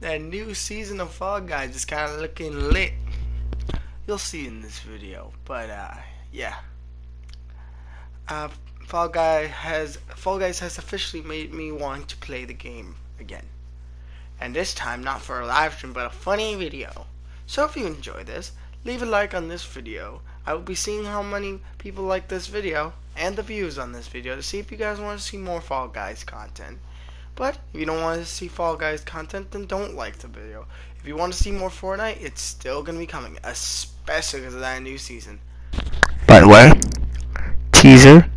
that new season of Fall Guys is kind of looking lit. You'll see in this video, but uh, yeah. Uh, Fall Guy has Fall Guys has officially made me want to play the game again, and this time not for a live stream, but a funny video. So if you enjoy this, leave a like on this video. I will be seeing how many people like this video and the views on this video to see if you guys want to see more Fall Guys content. But if you don't want to see Fall Guys content, then don't like the video. If you want to see more Fortnite, it's still going to be coming, especially because of that new season. By the way, teaser,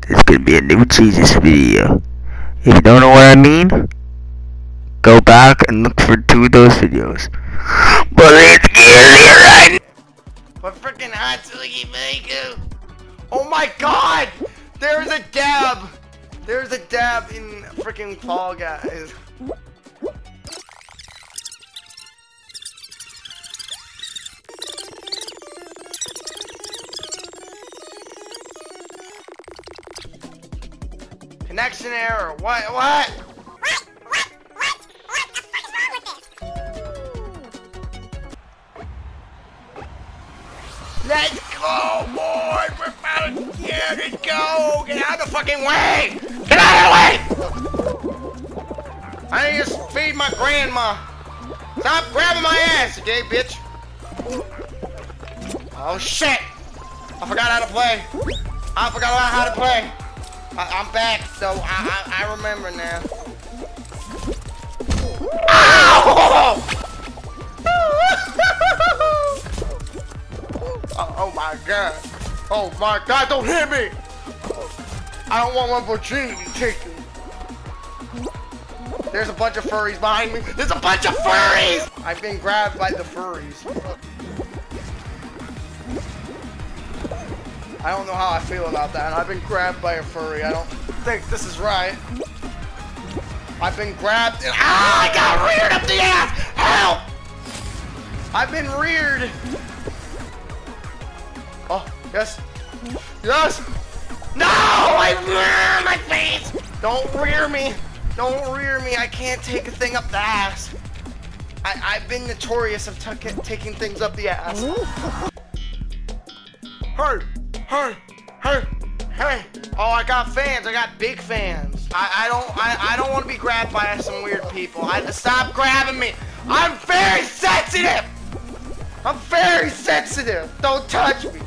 there's gonna be a new Jesus video. If you don't know what I mean, go back and look for two of those videos. But let's get it right But freaking hot Silky Bacon! Oh my god! There's a dab! There's a dab in freaking Fall Guys. Connection error. What? What? What? What? What? What the fuck is wrong with this? Let's go, boys! We're about to get it. Go! Get out of the fucking way! Get out of the way! I need to feed my grandma. Stop grabbing my ass, you gay bitch! Oh shit! I forgot how to play. I forgot how to play. I, am back, so I, I, I remember now. Ow! oh, oh my god. Oh my god, don't hit me! I don't want one virginity taken. There's a bunch of furries behind me. There's a bunch of furries! I've been grabbed by the furries. I don't know how I feel about that. I've been grabbed by a furry. I don't think this is right. I've been grabbed and ah, I got reared up the ass! Help! I've been reared. Oh, yes. Yes! No! I my face! Don't rear me! Don't rear me! I can't take a thing up the ass. I, I've been notorious of taking things up the ass. Hurt! Hey, hey, hey. Oh, I got fans. I got big fans. I, I don't I, I don't want to be grabbed by some weird people. I stop grabbing me. I'm very sensitive. I'm very sensitive. Don't touch me.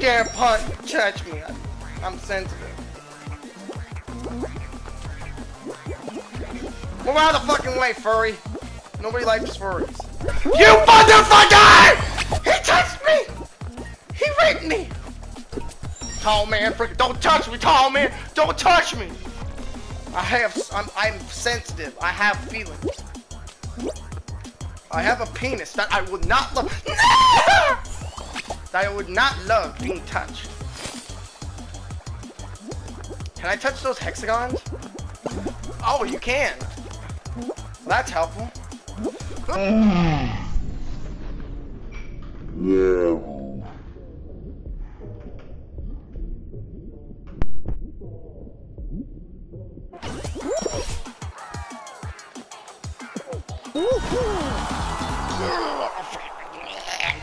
Can't punch, touch me. I'm sensitive. Move out of the fucking way, furry. Nobody likes furries. You motherfucker! He touched me! He raped me! Tall man, freaking don't touch me, tall man! Don't touch me! I have, I'm, I'm sensitive. I have feelings. I have a penis that I would not love. That I would not love being touched. Can I touch those hexagons? Oh, you can. Well, that's helpful. Yeah.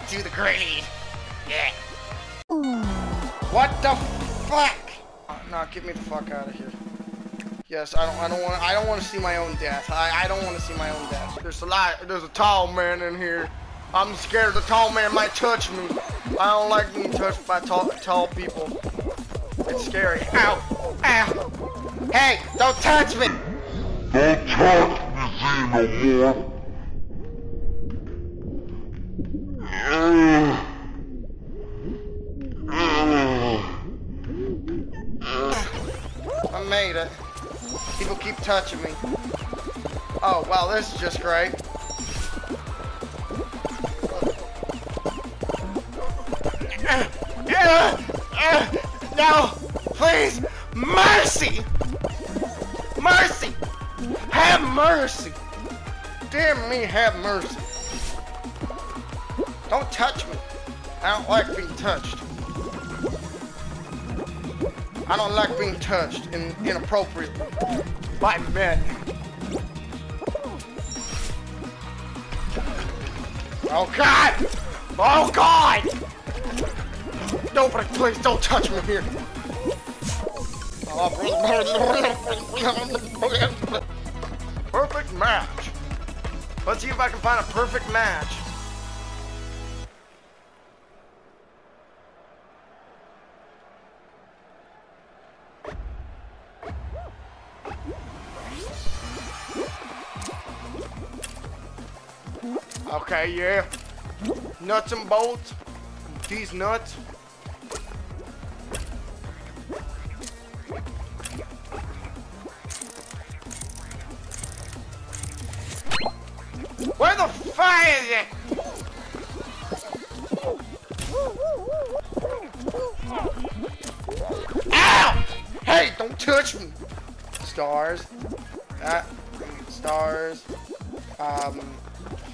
Do the grade. What the fuck? No, get me the fuck out of here. Yes, I don't. I don't want. I don't want to see my own death. I. I don't want to see my own death. There's a lot. There's a tall man in here. I'm scared the tall man might touch me. I don't like being touched by tall, tall people. It's scary. Ow! Ow! Hey! Don't touch me! Don't touch me, no more. I made it. People keep touching me. Oh, wow, this is just great. No! Please! Mercy! Mercy! Have mercy! Damn me, have mercy. Don't touch me. I don't like being touched. I don't like being touched and inappropriate by men. Oh God! Oh God! Nobody, please don't touch me here. Perfect match. Let's see if I can find a perfect match. Okay, yeah. Nuts and bolts. These nuts. Where the fuck is it? Ow! Hey, don't touch me. Stars. Uh, stars. Um,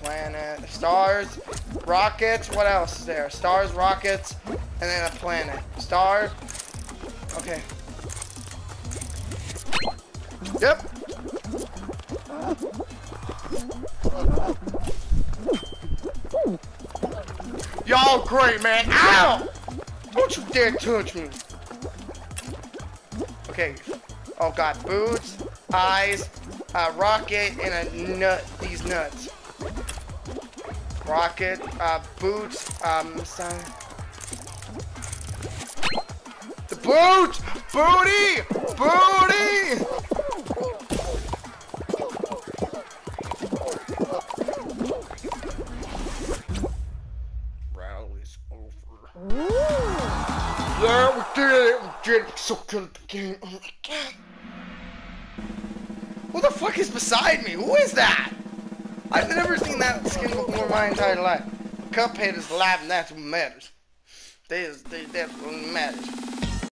planet. Stars. Rockets. What else is there? Stars, rockets, and then a planet. Star. Okay. Yep. Y'all great, man. Ow! Don't you dare touch me. Okay. Oh god, boots, eyes, a rocket, and a nut. These nuts. Rocket, uh, boots, um, sun. The boot! Booty! Booty! Is over. Yeah, we did it! We did it! So good at the game. Oh my god. Who the fuck is beside me? Who is that? I've never seen that skin before my entire life. Cuphead is alive and that's what matters. That is, that, that's what matters.